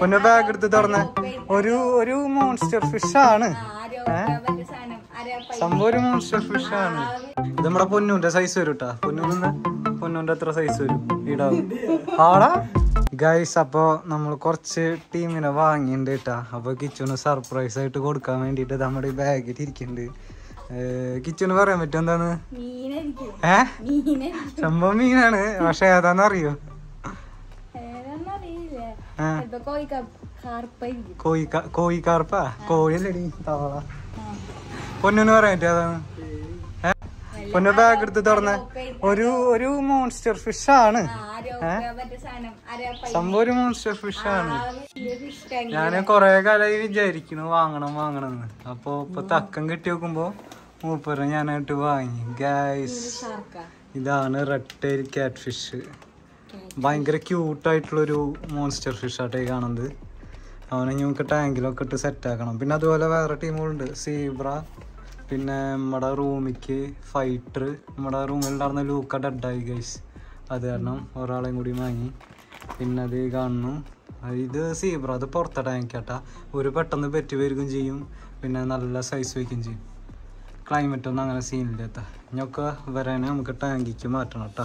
പൊന്നു ബാഗ് എടുത്ത് തുറന്ന്. ഒരു ഒരു മോൺസ്റ്റർ ഫിഷ് ആണ്. സംഭവം ഒരു മോൺസ്റ്റർ ഫിഷ് ആണ്. ഇത് നമ്മുടെ പൊന്നൂന്റെ സൈസ് വരും കേട്ടാ പൊന്നൂന്ന് പൊന്നൂന്റെ എത്ര സൈസ് വരും. ഈടാവും. ആടാ. ഗൈസ് അപ്പൊ നമ്മൾ കുറച്ച് ടീമിനെ വാങ്ങിയിട്ടുണ്ട് കേട്ടാ അപ്പൊ കിച്ചുന് സർപ്രൈസ് ആയിട്ട് കൊടുക്കാൻ വേണ്ടിട്ട് നമ്മുടെ ഈ ബാഗിൽ ഇരിക്കുന്നുണ്ട് കിച്ചണ് പറയാൻ പറ്റും എന്താണ്? ഏ? സംഭവം മീനാണ്. പക്ഷെ ഏതാന്ന് അറിയോ കോഴി കാർപ്പ കോഴി കോഴി കാർപ്പാ കോഴിയല്ലടി തവള. പൊന്നിന് പറയാൻ അതാണ്? പൊന്നു ബാഗ് എടുത്ത് തുറന്ന്. ഒരു ഒരു മോൺസ്റ്റർ ഫിഷ് ആണ്. സംഭവം ഒരു മോൺസ്റ്റർ ഫിഷ് ആണ്. ഞാൻ കൊറേ കാലമായി വിചാരിക്കുന്നു വാങ്ങണം വാങ്ങണം എന്ന്. അപ്പൊ ഇപ്പൊ തക്കം കിട്ടി നോക്കുമ്പോ മൂപ്പറ ഞാനായിട്ട് വാങ്ങി. ഗൈസ് ഷാർക്കാ ഇതാണ് റെഡ് ടൈൽ കാറ്റ് ഫിഷ് ഭയങ്കര ക്യൂട്ടായിട്ടുള്ളൊരു മോൺസ്റ്റർ ഫിഷ് ഈ കാണുന്നത്. അവനെ ഞങ്ങൾക്ക് ടാങ്കിലൊക്കെ ഇട്ട് സെറ്റ് ആക്കണം. പിന്നെ അതുപോലെ വേറെ ടീമുകളുണ്ട് സീബ്ര പിന്നെ നമ്മുടെ റൂമിക്ക് ഫൈറ്റർ നമ്മുടെ റൂമിൽ നടന്ന ലൂക്ക ഡെഡായി ഗൈസ് അത് കാരണം ഒരാളെയും കൂടി വാങ്ങി. പിന്നെ അത് കാണുന്നു. ഇത് സീബ്ര അത് പുറത്തെ ടാങ്ക് കേട്ടാ ഒരു പെട്ടെന്ന് പെറ്റി വരികയും ചെയ്യും. പിന്നെ നല്ല സൈസ് വയ്ക്കുകയും ചെയ്യും. ക്ലൈമറ്റ് ഒന്നും അങ്ങനെ സീനില്ലാത്ത ഇനിയൊക്കെ വരാനേ നമുക്ക് ടാങ്കിക്ക് മാറ്റണം കേട്ടോ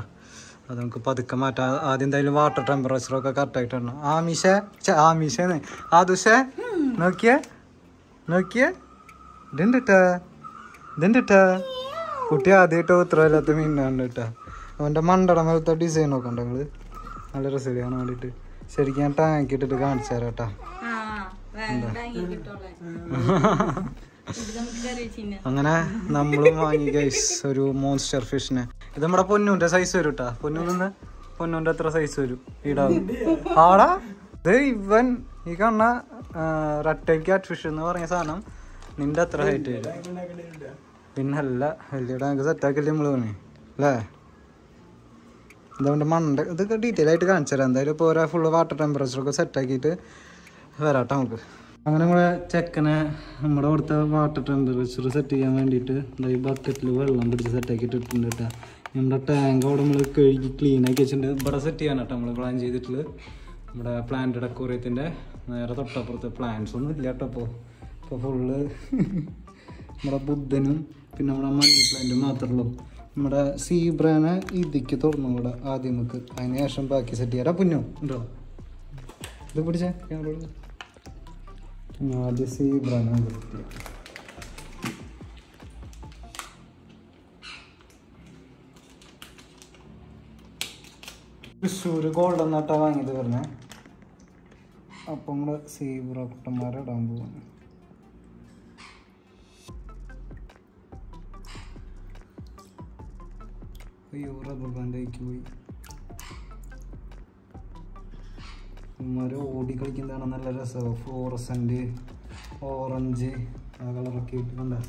അത് നമുക്ക് പതുക്കെ മാറ്റാം. ആദ്യം എന്തായാലും വാട്ടർ ടെമ്പറേച്ചർ ഒക്കെ കറക്റ്റ് ആയിട്ട് വരണം. ആമിഷ ആ ആദുഷേ നോക്കിയേ നോക്കിയേ. ഇതുണ്ടിട്ടാ ഇതുണ്ടിട്ടാ. കുട്ടി ആദ്യമായിട്ട് ഉത്തരവില്ലാത്ത മീനാണ് കേട്ടാ അവന്റെ മണ്ടട മേലത്തെ ഡിസൈൻ നോക്കണ്ട നിങ്ങൾ? നല്ല രസം കാണാൻ വേണ്ടിയിട്ട്. ശരിക്കും ഞാൻ ടാങ്ക് ഇട്ടിട്ട് കാണിച്ചു തരാം കേട്ടാ അങ്ങനെ നമ്മളും വാങ്ങി ഗൈസ് ഒരു മോൺസ്റ്റർ ഫിഷിനെ ഇത് നമ്മുടെ പൊന്നൂന്റെ സൈസ് വരും കേട്ടാ നിന്ന് പൊന്നൂന്റെ എത്ര സൈസ് വരും. ഇടാവും ആടാ ഇത് ഇവൻ ഈ കാണുന്ന റട്ടൈൽ ക്യാറ്റ് ഫിഷ് എന്ന് പറഞ്ഞ സാധനം നിന്റെ അത്ര ഹൈറ്റ് വരും. പിന്നല്ല വലിയ ടാങ്ക് സെറ്റാക്കില്ലേ നമ്മൾ പോണേ അല്ലേ? ഇതവന്റെ മണ്ട ഇതൊക്കെ ഡീറ്റെയിൽ ആയിട്ട് കാണിച്ചു തരാം. എന്തായാലും ഇപ്പോൾ ഓരോ ഫുള്ള് വാട്ടർ ടെമ്പറേച്ചർ ഒക്കെ സെറ്റ് ആക്കിയിട്ട് വരാട്ടോ നമുക്ക്. അങ്ങനെ നമ്മളെ ചെക്കനെ നമ്മുടെ അവിടുത്തെ വാട്ടർ ടെമ്പറേച്ചർ സെറ്റ് ചെയ്യാൻ വേണ്ടിയിട്ട് ഈ ബക്കറ്റിൽ വെള്ളം പിടിച്ച് സെറ്റ് ആക്കിയിട്ട് ഇട്ടിട്ടുണ്ട് കേട്ടോ. നമ്മുടെ ടാങ്ക് അവിടെ നമ്മൾ കഴുകി ക്ലീൻ ആക്കി വെച്ചിട്ടുണ്ട്. ഇവിടെ സെറ്റ് ചെയ്യാൻ കേട്ടോ നമ്മൾ പ്ലാൻ ചെയ്തിട്ടുള്ളത്. നമ്മുടെ പ്ലാന്റ് ഡെക്കോറിയത്തിന്റെ നേരെ തൊട്ടപ്പുറത്ത് പ്ലാന്റ്സ് ഒന്നും ഇല്ല കേട്ടോ അപ്പോൾ ഇപ്പോൾ ഫുള്ള് നമ്മുടെ ബുദ്ധനും പിന്നെ നമ്മുടെ മണി പ്ലാന്റും മാത്രമേ ഉള്ളൂ. നമ്മുടെ സീബ്രാനെ ഇതിക്ക് തുറന്നു കൂടെ ആദ്യം നമുക്ക്. അതിന് ശേഷം ബാക്കി സെറ്റ് ചെയ്യാം. പുന്നോ ഉണ്ടോ? ഇത് പിടിച്ചേ ക്യാമറ ആദ്യം സീബ്രാനെ സെറ്റ് ചെയ്യാം തൃശ്ശൂർ ഗോൾഡൻ നട്ടാ വാങ്ങിയത് പറഞ്ഞേ അപ്പം നമ്മൾ സീബ്ര കുട്ടന്മാരെ ഇടാൻ പോകുന്നു അയ്യോ റബ്ബർ പോയി. ഓടി കളിക്കുന്നതാണ് നല്ല രസം. ഫ്ലോറസന്റ് ഓറഞ്ച് ആ കളറൊക്കെ ഇട്ടിട്ടുണ്ട്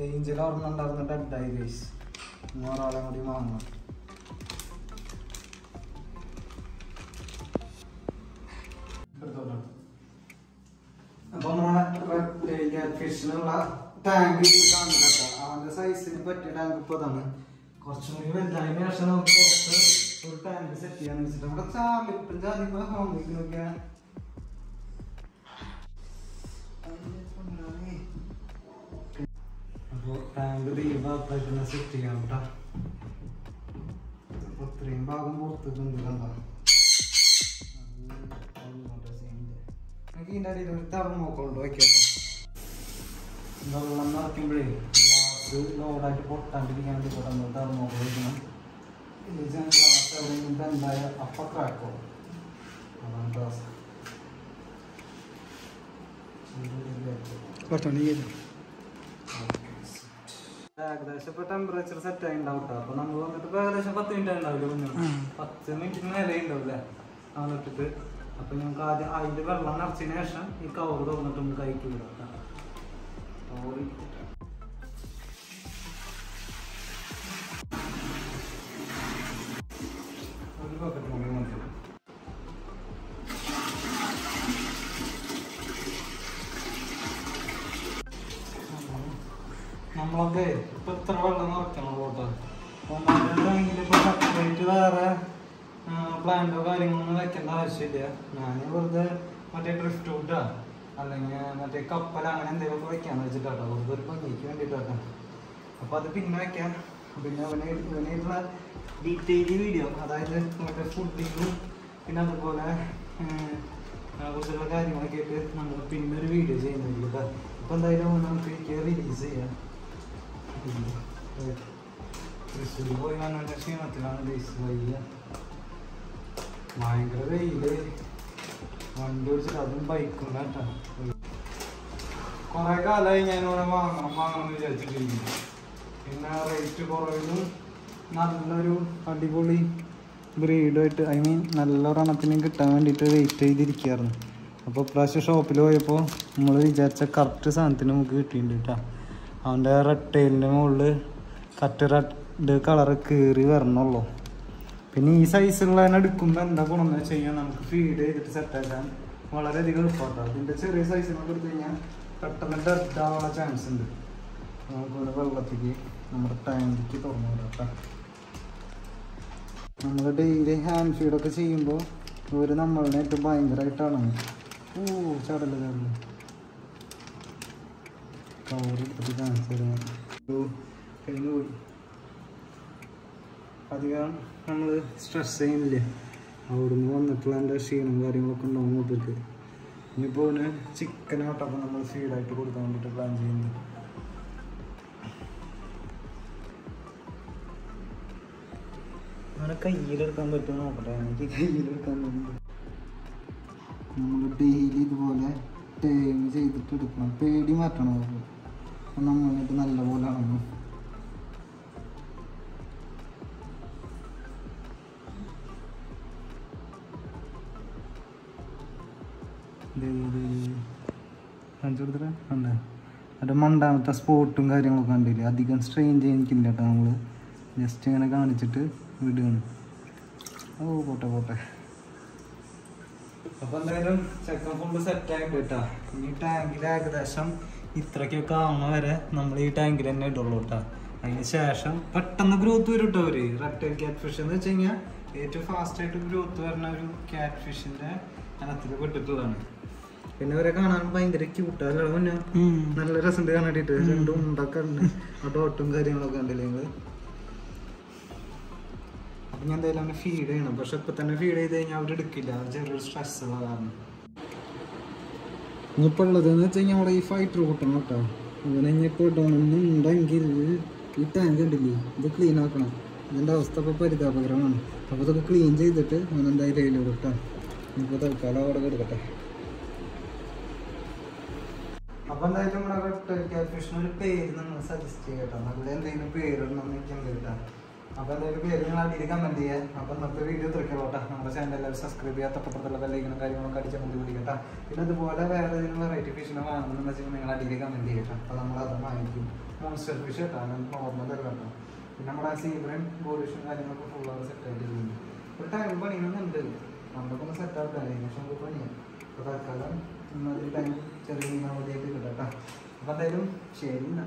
ഏഞ്ചൽ ഓർമ്മ ഡെഡായി ഗൈസ് ഇനി ഒരാളെ കൂടി വാങ്ങണം അപ്പൊ നമ്മളെ ഫിഷിനുള്ള ടാങ്ക് കാണിക്കട്ടെ അവന്റെ സൈസിന് പറ്റിയ ടാങ്ക് ഇപ്പൊ ഇതാണ് കുറച്ചും കൂടി വലുതായതിനു ശേഷം നമുക്ക് പുറത്ത് ഒരു ടാങ്ക് സെറ്റ് ചെയ്യാന്ന് വെച്ചിട്ട് നമ്മുടെ ചാലിപ്പും ചാലിപ്പോ ഹോം നോക്കിയാ അപ്പൊ ടാങ്ക് ഈ ഭാഗത്തായിട്ട് സെറ്റ് ചെയ്യാം കേട്ടോ അപ്പൊ ഇത്രയും ഭാഗം പുറത്തേക്കുണ്ട് കണ്ടോ നമുക്ക് ഇതിന്റെ അടിയിൽ ഒരു തെർമോക്കോൾഡ് വെക്കാം വെള്ളം നിറയ്ക്കുമ്പോഴേ ഗ്ലാസ് ലോഡായിട്ട് പൊട്ടാണ്ടിരിക്കാൻ വേണ്ടി നമ്മൾ തെർമോക്കോൾ വെക്കണം ഗ്ലാസ് എവിടെയെങ്കിലും ബെൻഡായ അപ്പം ക്രാക്കോ അതാണ് ഗ്ലാസ് ഏകദേശം ഇപ്പൊ ടെമ്പറേച്ചർ സെറ്റ് ആയി ഉണ്ടാവും അപ്പൊ നമ്മൾ വന്നിട്ട് ഇപ്പൊ ഏകദേശം പത്ത് മിനിറ്റ് ഉണ്ടാവില്ല മുന്നേ പത്ത് മിനിറ്റിന് മേലെ ഉണ്ടാവില്ലേ വന്നിട്ടിട്ട് അപ്പൊ ഞങ്ങൾക്ക് ആദ്യം അതിന്റെ വെള്ളം നിറച്ചതിന് ശേഷം ഈ കവർ തുറന്നിട്ട് നമുക്ക് കൈക്ക് വിടാം നമ്മളൊക്കെ ഇപ്പൊ എത്ര വെള്ളം നിറയ്ക്കണം അപ്പൊ മഴ ഇപ്പൊ സെപ്പറേറ്റ് വേറെ പ്ലാന്റോ കാര്യങ്ങളൊന്നും വെക്കേണ്ട ആവശ്യമില്ല. ഞാൻ വെറുതെ മറ്റേ ഡ്രിഫ്റ്റ് വുഡാ അല്ലെങ്കിൽ മറ്റേ കപ്പൽ അങ്ങനെ എന്തെങ്കിലുമൊക്കെ വെക്കാന്ന് വെച്ചിട്ടാട്ടോ. വെറുതെ ഒരു ഭംഗിക്ക് വേണ്ടിയിട്ടാട്ടോ. അപ്പൊ അത് പിന്നെ വെക്കാം. പിന്നെ അവനെ ഇവനായിട്ടുള്ള ഡീറ്റെയിൽ വീഡിയോ അതായത് മറ്റേ ഫുഡിങ്ങും പിന്നെ അതുപോലെ കുറിച്ചുള്ള കാര്യങ്ങളൊക്കെ ആയിട്ട് നമ്മൾ പിന്നെ ഒരു വീഡിയോ ചെയ്യുന്നുണ്ട് കേട്ടോ അപ്പൊ എന്തായാലും നമുക്ക് റിലീസ് ചെയ്യാം. തൃശ്ശൂർ പോയി വന്നതിന്റെ ക്ഷീണത്തിലാണ് ബേസ് വയ്യ ഭയങ്കര വെയിൽ വണ്ടി കുറെ കാലമായി ഞാൻ ഇവിടെ വാങ്ങണം വാങ്ങണം എന്ന് വിചാരിച്ചിട്ടിരിക്കുന്നു പിന്നെ റേറ്റ് കുറവിലും നല്ലൊരു അടിപൊളി ബ്രീഡായിട്ട് ഐ മീൻ നല്ല ഒരെണ്ണത്തിന് കിട്ടാൻ വേണ്ടിയിട്ട് വെയിറ്റ് ചെയ്തിരിക്കുകയായിരുന്നു അപ്പോൾ ഇപ്രാവശ്യം ഷോപ്പിൽ പോയപ്പോൾ നമ്മൾ വിചാരിച്ച കറക്റ്റ് സാധനത്തിന് നമുക്ക് കിട്ടിയിട്ടുണ്ട് കേട്ടോ അവന്റെ റെഡ് ടൈലിന്റെ മുകളിൽ കറ്റ് റെഡ് കളർ കീറി വരണുള്ളൂ. പിന്നെ ഈ സൈസുള്ളതിനെ എടുക്കുമ്പോൾ എന്താ ഗുണമെന്ന് വെച്ച് കഴിഞ്ഞാൽ നമുക്ക് ഫീഡ് ചെയ്തിട്ട് സെറ്റാക്കാൻ വളരെയധികം എളുപ്പമാണ് അതിന്റെ ചെറിയ സൈസിനൊക്കെ എടുത്തു കഴിഞ്ഞാൽ പെട്ടെന്ന് ഡെഡ് ആവാനുള്ള ചാൻസ് ഉണ്ട്. നമുക്കിവിടെ വെള്ളത്തേക്ക് നമ്മുടെ ടാങ്കിക്ക് തുറന്നു വിടാം നമ്മൾ ഡെയിലി ഹാൻഡ് ഫീഡൊക്കെ ചെയ്യുമ്പോൾ ഇവർ നമ്മളിനായിട്ട് ഭയങ്കരമായിട്ടാണ് ഓ ചടൽ ചടൽ കവർ എടുത്തിട്ട് കാണിച്ചു തരാം കഴിഞ്ഞു പോയി. അധികം നമ്മൾ സ്ട്രെസ് ചെയ്യുന്നില്ല? അവിടുന്ന് വന്നിട്ടുള്ള എന്റെ ക്ഷീണം കാര്യങ്ങളൊക്കെ ഉണ്ടാവും മൂപ്പർക്ക് ഇനിയിപ്പോൾ അവന് ചിക്കനായിട്ടപ്പോൾ നമ്മൾ ഫീഡായിട്ട് കൊടുക്കാൻ വേണ്ടിയിട്ട് പ്ലാൻ ചെയ്യുന്നത്. അവനെ കയ്യിലെടുക്കാൻ പറ്റുമോ നോക്കട്ടെ. എനിക്ക് കയ്യിലെടുക്കാൻ പറ്റും നമ്മൾ ഡെയിലി ഇതുപോലെ ടൈം ചെയ്തിട്ട് എടുക്കണം. പേടി മാറ്റണം അവർക്ക് അപ്പം നമ്മളിട്ട് നല്ല പോലെ ആണെന്ന് കാണിച്ചു കൊടുത്തിട്ട്? ഉണ്ട് അത് മണ്ടാമത്തെ സ്പോട്ടും കാര്യങ്ങളൊക്കെ കണ്ടില്ലേ? അധികം സ്ട്രെയിൻ ചെയ്യിക്കില്ല കേട്ടോ നമ്മൾ ജസ്റ്റ് ഇങ്ങനെ കാണിച്ചിട്ട് വിടുകയാണ്. ഓ പോട്ടെ പോട്ടെ. അപ്പൊ എന്തായാലും ചെക്കൻ ഫുള്ള് സെറ്റ് ആയിട്ട് കേട്ടാ. ഇനി ടാങ്കിൽ ഏകദേശം ഇത്രയ്ക്കൊക്കെ ആവണ വരെ നമ്മൾ ഈ ടാങ്കിൽ തന്നെ ഇടുള്ളൂ കേട്ടോ അതിന് ശേഷം പെട്ടെന്ന് ഗ്രോത്ത് വരും കേട്ടോ അവർ. റെക്ടൈൽ ക്യാറ്റ് ഫിഷ് എന്ന് വെച്ച് കഴിഞ്ഞാൽ ഏറ്റവും ഫാസ്റ്റ് ആയിട്ട് ഗ്രോത്ത് വരുന്ന ഒരു ക്യാറ്റ് ഫിഷിന്റെ ഇനത്തിൽ പെട്ടിട്ടുള്ളതാണ്. പിന്നെ അവരെ കാണാൻ ഭയങ്കര ക്യൂട്ടാണ് മുന്നേ നല്ല രസമുണ്ട് കാണാട്ടിട്ട് രണ്ടും ഉണ്ടൊക്കെ ഉണ്ട്. ആ ഡോട്ടും കാര്യങ്ങളൊക്കെ ഉണ്ടല്ലേ നിങ്ങൾ? അപ്പൊ ഞാൻ എന്തായാലും അവനെ ഫീഡ് ചെയ്യണം. പക്ഷെ ഇപ്പൊ തന്നെ ഫീഡ് ചെയ്ത് കഴിഞ്ഞാൽ അവർ എടുക്കില്ല. അവർ ചെറിയൊരു സ്ട്രെസ് ഉള്ള കാരണം ഇനിയിപ്പോൾ ഉള്ളത് എന്ന് വെച്ച് കഴിഞ്ഞാൽ അവിടെ ഈ ഫൈറ്റർ കൂട്ടണം കേട്ടോ ഇവനെ ഇനിയിപ്പോൾ ഇടണമെന്നുണ്ടെങ്കിൽ ഈ ടാങ്ക് ഉണ്ടല്ലേ ഇത് ക്ലീൻ ആക്കണം. ഇതിന്റെ അവസ്ഥ ഇപ്പോൾ പരിതാപകരമാണ്. അപ്പോൾ ഇതൊക്കെ ക്ലീൻ ചെയ്തിട്ട് അവൻ എന്തായാലും അതിൽ കിട്ടാം ഇനിയിപ്പോൾ തൽക്കാലം അവിടെ കൊടുക്കട്ടെ അപ്പം എന്തായാലും നമ്മുടെ ക്യാപ്റ്റേഷൻ ഒരു പേര് നിങ്ങൾ സജസ്റ്റ് ചെയ്യട്ടോ നല്ല എന്തെങ്കിലും പേരിടണം എനിക്ക് കേട്ടോ അപ്പൊ എന്തായാലും പേര് നിങ്ങൾ അടിയിൽ കമന്റ് ചെയ്യാം. അപ്പൊ ഇന്നത്തെ വീഡിയോ തിരക്കോട്ടെ നമ്മുടെ ചാനൽ എല്ലാവരും സബ്സ്ക്രൈബ് ചെയ്യാത്ത തൊട്ടപ്പുറത്തുള്ള ബെല്ലൈക്കനും കാര്യങ്ങളൊക്കെ അടിച്ച് മതി പിടിക്കട്ടെ പിന്നെ അതുപോലെ വേറെ ഏതെങ്കിലും വെറൈറ്റി ഫിഷിനെ വാങ്ങണമെന്ന് വെച്ചാൽ നിങ്ങൾ അടിയിൽ കമന്റ് കേട്ടോ. അപ്പൊ നമ്മൾ അത് വാങ്ങിക്കും. മോൺസ്റ്റർ ഫിഷ് കേട്ടോ നോർമൽ കേട്ടോ. പിന്നെ നമ്മുടെ സീബ്രയും ഗോളിഷും കാര്യങ്ങളൊക്കെ ഫുൾ അവർ സെറ്റ് ആയിട്ടുണ്ട് ഒരു ടൈം പണിയുന്നുണ്ട് നമ്മളൊക്കെ ഒന്ന് സെറ്റ് ആക്കാൻ പക്ഷെ നമുക്ക് പണിയാം. അപ്പൊ തൽക്കാലം ഇന്നത്തെ ടൈം ചെറിയ മീനാവധിയായിട്ട് കിട്ടട്ടോ കേട്ടോ അപ്പൊ എന്തായാലും ശരി എന്നാ.